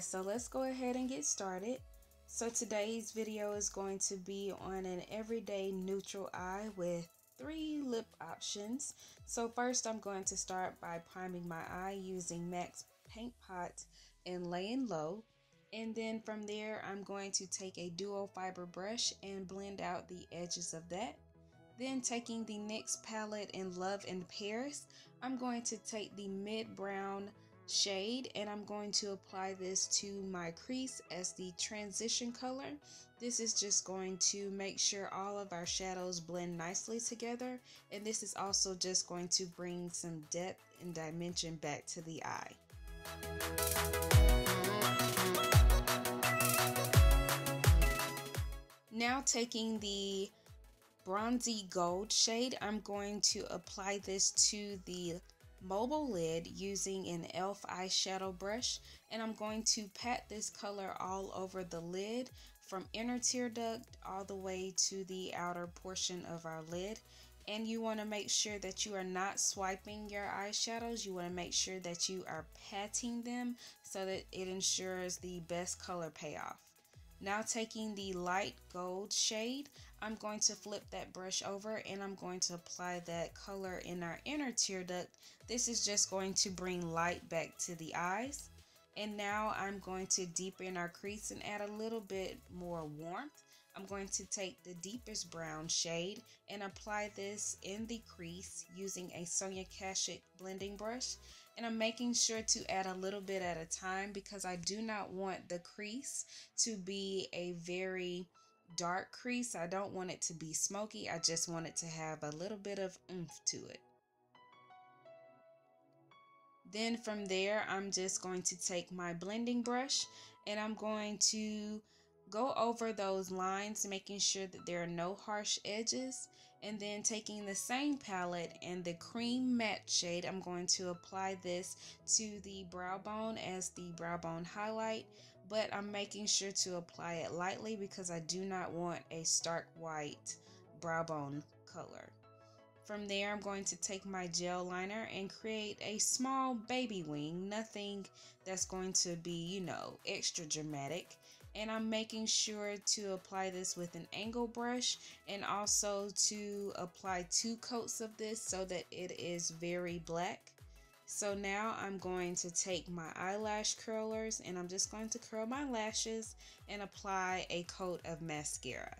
So let's go ahead and get started. So today's video is going to be on an everyday neutral eye with three lip options. So first I'm going to start by priming my eye using MAC's Paint Pot and laying low. And then from there I'm going to take a duo fiber brush and blend out the edges of that. Then taking the NYX palette in Love in Paris, I'm going to take the mid brown shade and I'm going to apply this to my crease as the transition color. This is just going to make sure all of our shadows blend nicely together and this is also just going to bring some depth and dimension back to the eye. Now taking the bronzy gold shade, I'm going to apply this to the mobile lid using an e.l.f. eyeshadow brush and I'm going to pat this color all over the lid from inner tear duct all the way to the outer portion of our lid and you want to make sure that you are not swiping your eyeshadows you want to make sure that you are patting them so that it ensures the best color payoff now taking the light gold shade, I'm going to flip that brush over and I'm going to apply that color in our inner tear duct. This is just going to bring light back to the eyes. And now I'm going to deepen our crease and add a little bit more warmth. I'm going to take the deepest brown shade and apply this in the crease using a Sonia Kashuk blending brush. And I'm making sure to add a little bit at a time because I do not want the crease to be a very dark crease. I don't want it to be smoky. I just want it to have a little bit of oomph to it. Then from there, I'm just going to take my blending brush and I'm going to go over those lines, making sure that there are no harsh edges. And then taking the same palette and the cream matte shade, I'm going to apply this to the brow bone as the brow bone highlight. But I'm making sure to apply it lightly because I do not want a stark white brow bone color. From there, I'm going to take my gel liner and create a small baby wing, nothing that's going to be, you know, extra dramatic and I'm making sure to apply this with an angle brush and also to apply two coats of this so that it is very black. So now I'm going to take my eyelash curlers and I'm just going to curl my lashes and apply a coat of mascara.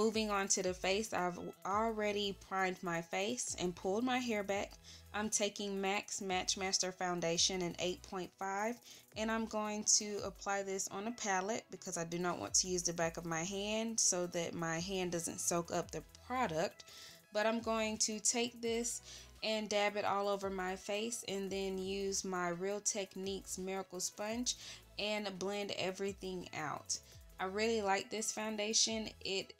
Moving on to the face, I've already primed my face and pulled my hair back. I'm taking MAC's Matchmaster Foundation in 8.5 and I'm going to apply this on a palette because I do not want to use the back of my hand so that my hand doesn't soak up the product. But I'm going to take this and dab it all over my face and then use my Real Techniques Miracle Sponge and blend everything out. I really like this foundation. It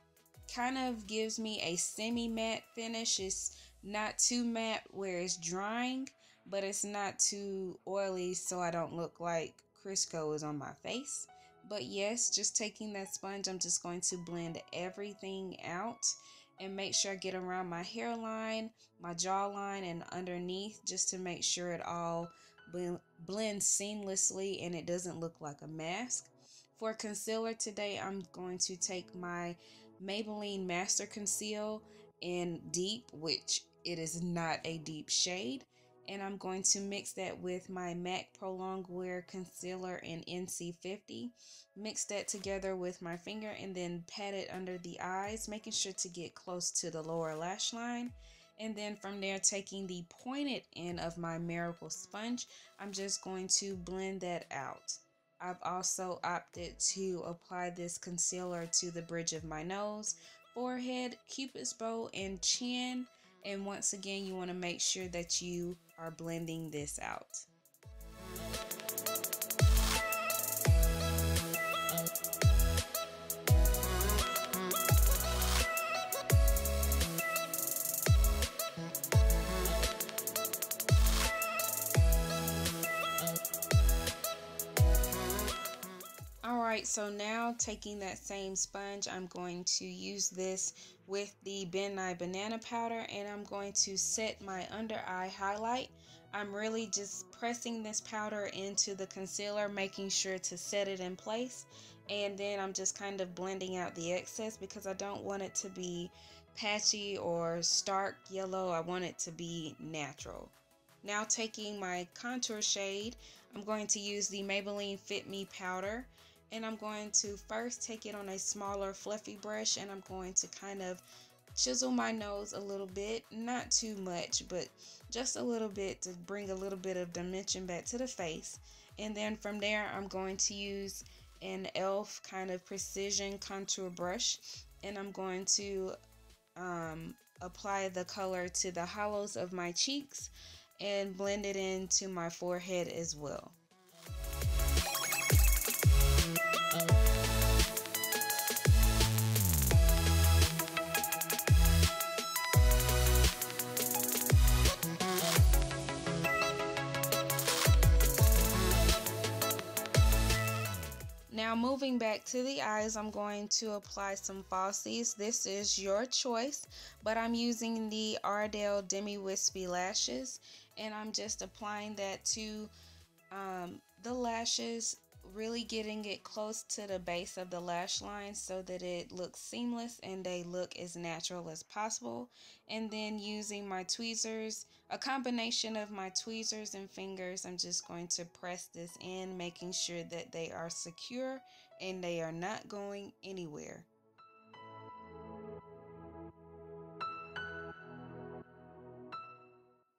kind of gives me a semi matte finish. It's not too matte where it's drying, but it's not too oily so I don't look like Crisco is on my face. But yes, just taking that sponge, I'm just going to blend everything out and make sure I get around my hairline, my jawline, and underneath just to make sure it all blends seamlessly and it doesn't look like a mask. For concealer today, I'm going to take my Maybelline Master Conceal in Deep, which it is not a deep shade. And I'm going to mix that with my MAC Pro Longwear Concealer in NC50. Mix that together with my finger and then pat it under the eyes, making sure to get close to the lower lash line. And then from there, taking the pointed end of my Miracle Sponge, I'm just going to blend that out. I've also opted to apply this concealer to the bridge of my nose, forehead, cupid's bow, and chin. And once again, you want to make sure that you are blending this out. Alright, so now taking that same sponge, I'm going to use this with the Ben Nye Banana Powder and I'm going to set my under eye highlight. I'm really just pressing this powder into the concealer, making sure to set it in place. And then I'm just kind of blending out the excess because I don't want it to be patchy or stark yellow. I want it to be natural. Now taking my contour shade, I'm going to use the Maybelline Fit Me powder and I'm going to first take it on a smaller fluffy brush and I'm going to kind of chisel my nose a little bit not too much but just a little bit to bring a little bit of dimension back to the face and then from there I'm going to use an elf kind of precision contour brush and I'm going to um, apply the color to the hollows of my cheeks and blend it into my forehead as well. Moving back to the eyes, I'm going to apply some falsies. This is your choice, but I'm using the Ardell Demi Wispy Lashes, and I'm just applying that to um, the lashes really getting it close to the base of the lash line so that it looks seamless and they look as natural as possible. And then using my tweezers a combination of my tweezers and fingers I'm just going to press this in making sure that they are secure and they are not going anywhere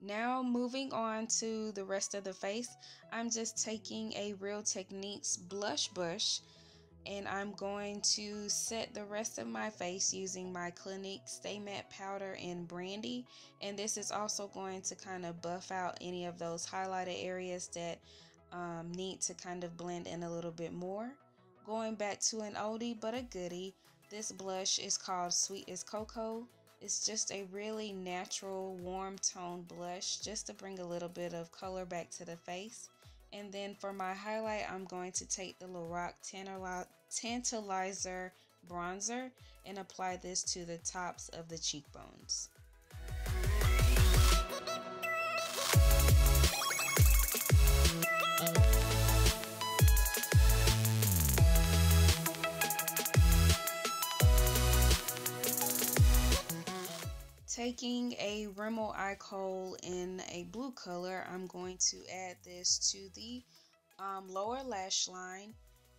Now moving on to the rest of the face, I'm just taking a Real Techniques blush brush and I'm going to set the rest of my face using my Clinique Stay Matte Powder in Brandy. And this is also going to kind of buff out any of those highlighted areas that um, need to kind of blend in a little bit more. Going back to an oldie but a goodie, this blush is called Sweet as Cocoa it's just a really natural warm tone blush just to bring a little bit of color back to the face. And then for my highlight, I'm going to take the Lorac Tantalizer bronzer and apply this to the tops of the cheekbones. Taking a Rimmel Eye Kohl in a blue color, I'm going to add this to the um, lower lash line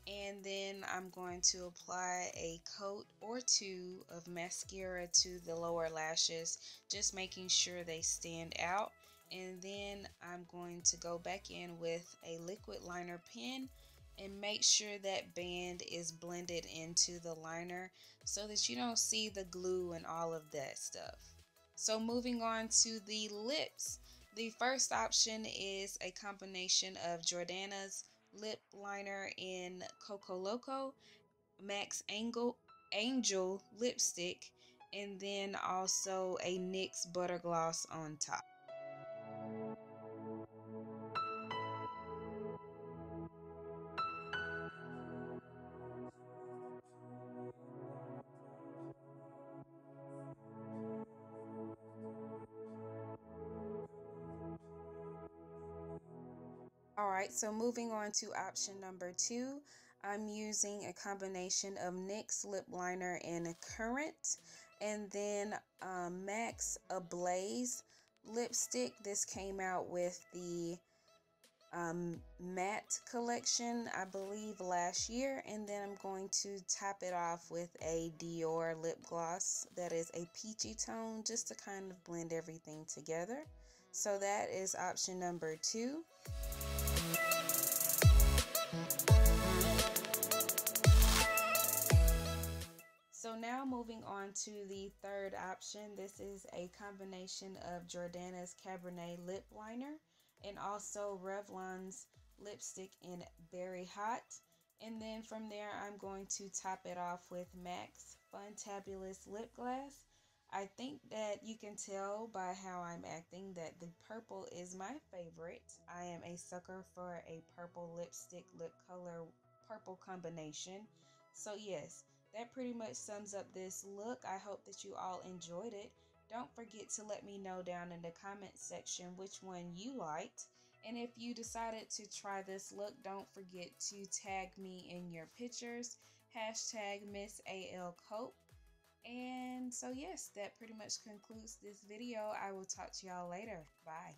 and then I'm going to apply a coat or two of mascara to the lower lashes just making sure they stand out and then I'm going to go back in with a liquid liner pen and make sure that band is blended into the liner so that you don't see the glue and all of that stuff. So moving on to the lips. The first option is a combination of Jordana's lip liner in Coco Loco, MAC's Angel, Angel lipstick, and then also a NYX butter gloss on top. Alright, so moving on to option number two, I'm using a combination of NYX lip liner in Currant, and then um, MAC's Ablaze lipstick. This came out with the um, matte collection, I believe, last year. And then I'm going to top it off with a Dior lip gloss that is a peachy tone just to kind of blend everything together. So that is option number two. So now moving on to the third option. This is a combination of Jordana's Cabernet Lip Liner and also Revlon's lipstick in Berry Haute. And then from there, I'm going to top it off with MAC's Funtabulous Lip Gloss. I think that you can tell by how I'm acting that the purple is my favorite. I am a sucker for a purple lipstick lip color purple combination. So yes, that pretty much sums up this look. I hope that you all enjoyed it. Don't forget to let me know down in the comment section which one you liked. And if you decided to try this look, don't forget to tag me in your pictures. Hashtag Miss AL Cope. And so yes, that pretty much concludes this video. I will talk to y'all later. Bye.